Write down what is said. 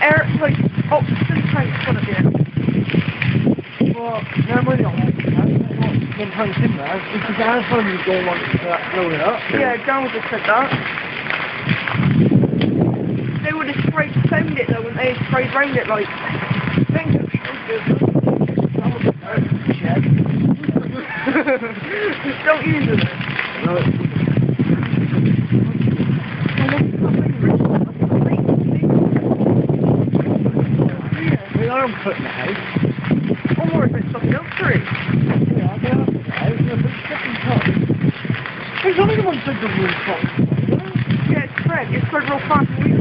air, like, oxygen tanks on it, yeah. Well, no money on it. When tanks in there, because our phone is going on uh, blowing up. Yeah, Downs just said that. They would have sprayed foamed it though, when they sprayed rained it like. Things have changed. That was. Don't use it. No. We are foot now. Or more if it's something else tree. Yeah, I don't know. It's a fucking top. There's only one thing to roof. Yeah, it's spread. It's spread real fast.